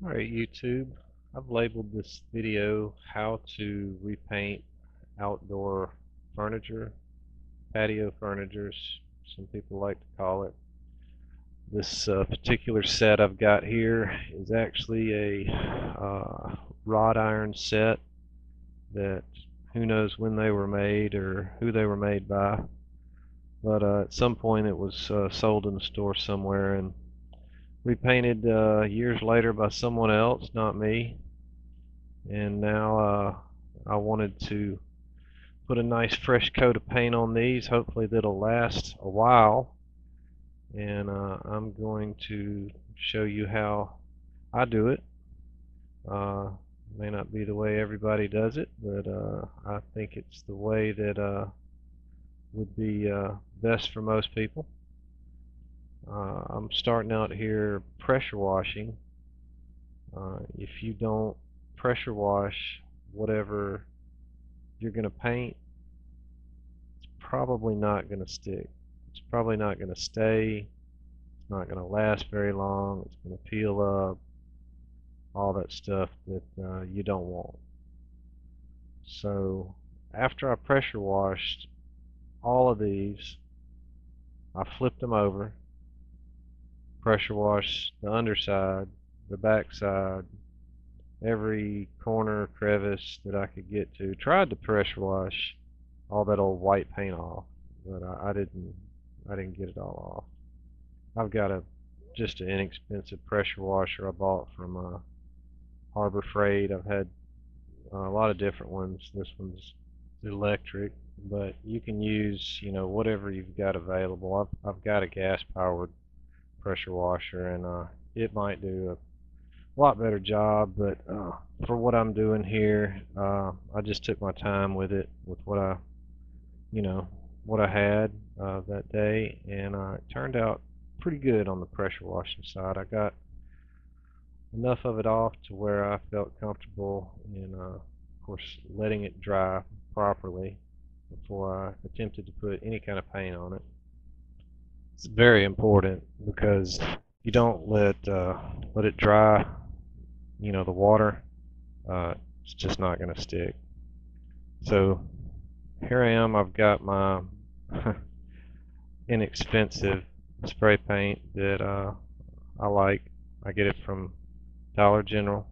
Alright YouTube, I've labeled this video how to repaint outdoor furniture, patio furniture, some people like to call it. This uh, particular set I've got here is actually a uh, wrought iron set that who knows when they were made or who they were made by but uh, at some point it was uh, sold in a store somewhere and repainted uh, years later by someone else, not me. And now uh, I wanted to put a nice fresh coat of paint on these. Hopefully that'll last a while. And uh, I'm going to show you how I do it. Uh, may not be the way everybody does it, but uh, I think it's the way that uh, would be best for most people. Uh, I'm starting out here pressure washing. Uh, if you don't pressure wash whatever you're going to paint, it's probably not going to stick. It's probably not going to stay. It's not going to last very long. It's going to peel up. All that stuff that uh, you don't want. So after I pressure washed all of these, I flipped them over pressure wash the underside, the backside, every corner crevice that I could get to. Tried to pressure wash all that old white paint off, but I, I didn't. I didn't get it all off. I've got a just an inexpensive pressure washer I bought from uh, Harbor Freight. I've had uh, a lot of different ones. This one's electric, but you can use you know whatever you've got available. I've I've got a gas powered pressure washer and uh, it might do a lot better job but uh, for what I'm doing here uh, I just took my time with it with what I you know what I had uh, that day and uh, it turned out pretty good on the pressure washing side. I got enough of it off to where I felt comfortable in uh, of course letting it dry properly before I attempted to put any kind of paint on it it's very important because you don't let uh, let it dry. You know the water. Uh, it's just not going to stick. So here I am. I've got my inexpensive spray paint that uh, I like. I get it from Dollar General,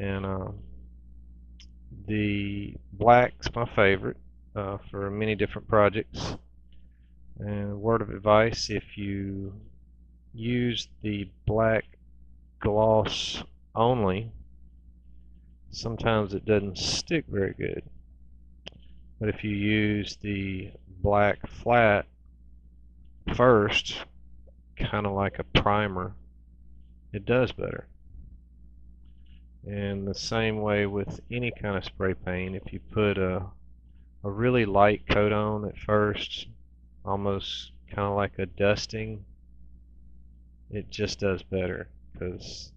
and uh, the black's my favorite uh, for many different projects. And word of advice, if you use the black gloss only, sometimes it doesn't stick very good. But if you use the black flat first, kind of like a primer, it does better. And the same way with any kind of spray paint, if you put a, a really light coat on at first, almost kind of like a dusting, it just does better because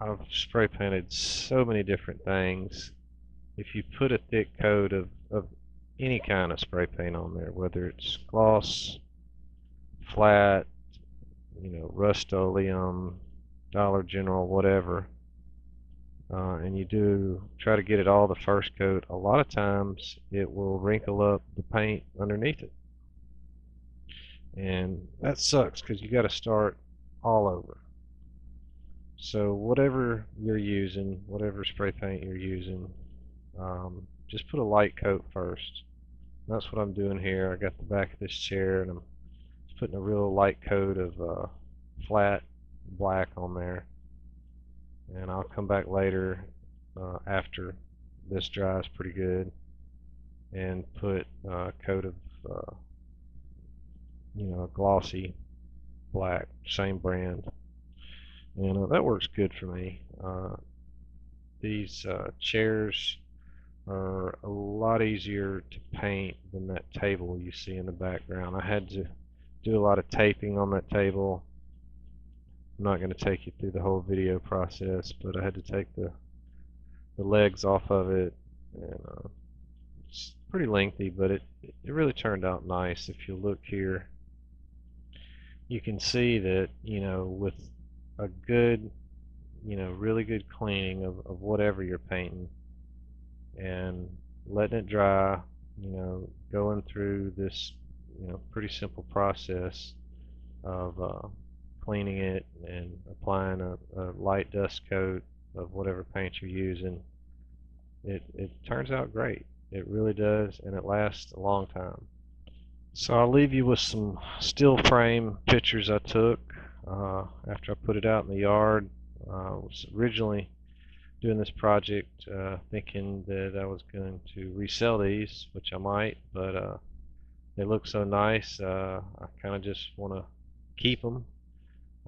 I've spray painted so many different things. If you put a thick coat of, of any kind of spray paint on there, whether it's gloss, flat, you know, Rust-Oleum, Dollar General, whatever, uh, and you do try to get it all the first coat, a lot of times it will wrinkle up the paint underneath it and that sucks because you got to start all over. So whatever you're using whatever spray paint you're using um, just put a light coat first. That's what I'm doing here. I got the back of this chair and I'm just putting a real light coat of uh, flat black on there. And I'll come back later uh, after this dries pretty good and put a coat of uh, you know, glossy black, same brand. And uh, that works good for me. Uh, these uh, chairs are a lot easier to paint than that table you see in the background. I had to do a lot of taping on that table. I'm not going to take you through the whole video process, but I had to take the the legs off of it, and uh, it's pretty lengthy, but it it really turned out nice. If you look here, you can see that you know with a good you know, really good cleaning of, of whatever you're painting and letting it dry, you know, going through this, you know, pretty simple process of uh, cleaning it and applying a, a light dust coat of whatever paint you're using, it, it turns out great. It really does, and it lasts a long time. So I'll leave you with some still frame pictures I took uh, after I put it out in the yard. Uh, I was originally doing this project uh, thinking that I was going to resell these, which I might, but uh, they look so nice, uh, I kind of just want to keep them.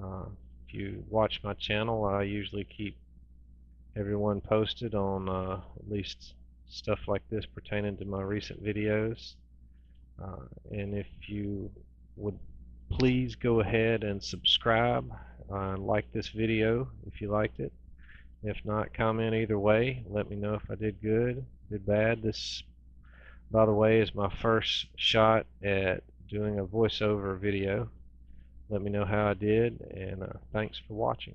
Uh, if you watch my channel, I usually keep everyone posted on at least stuff like this pertaining to my recent videos. Uh, and if you would please go ahead and subscribe and like this video if you liked it. If not, comment either way. Let me know if I did good, did bad. This, by the way, is my first shot at doing a voiceover video. Let me know how I did, and uh, thanks for watching.